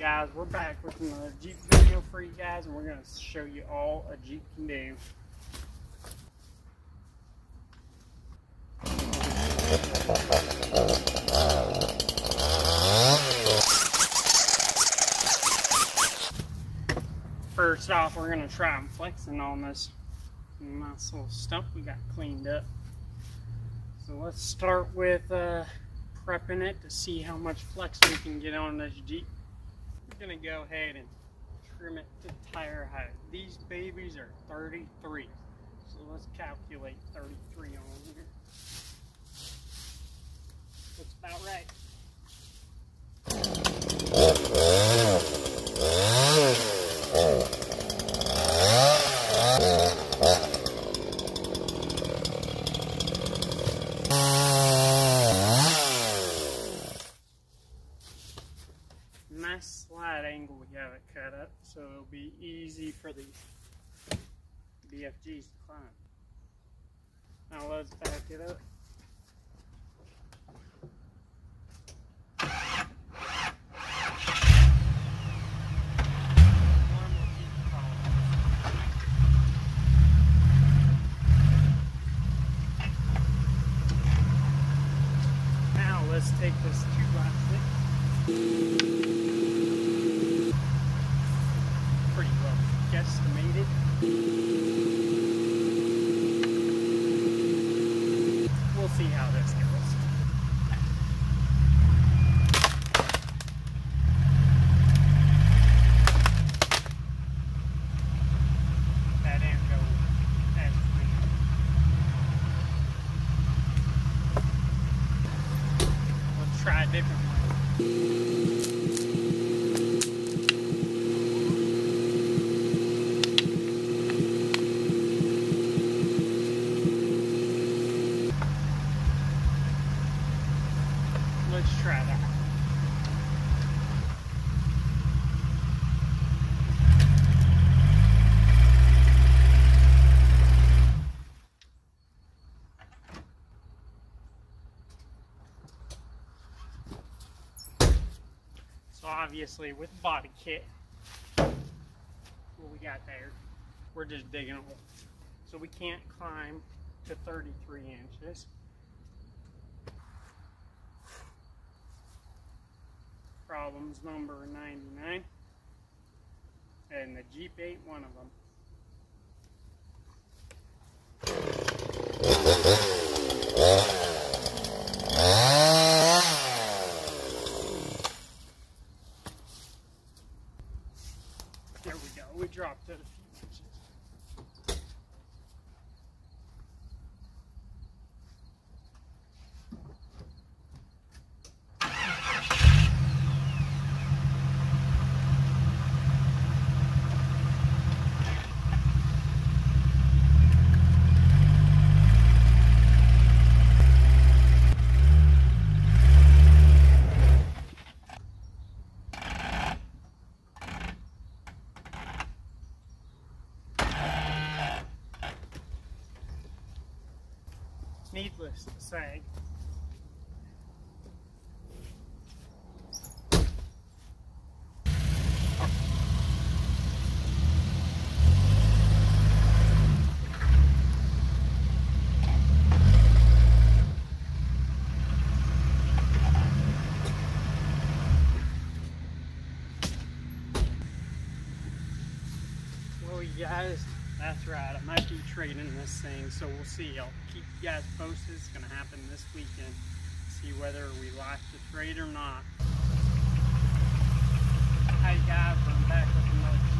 guys, we're back with another Jeep video for you guys and we're going to show you all a Jeep can do. First off, we're going to try and flexing on this nice little stump we got cleaned up. So let's start with uh, prepping it to see how much flex we can get on this Jeep. Gonna go ahead and trim it to tire height. These babies are 33. So let's calculate 33 on here. Looks about right. nice slide angle we have it cut up so it'll be easy for the BFGs to climb. Now let's back it up. Now let's take this two by six. pretty well guesstimated. We'll see how this goes. That didn't go as planned. Let's try a different way. Let's try that. So obviously with the body kit, what we got there, we're just digging a hole. So we can't climb to 33 inches. problems number 99 and the Jeep ain't one of them. There we go, we dropped it. Needless to say, guys, that's right. I might be trading this thing, so we'll see. I'll keep you guys posted. It's going to happen this weekend. See whether we like the trade or not. Hey guys, I'm back with another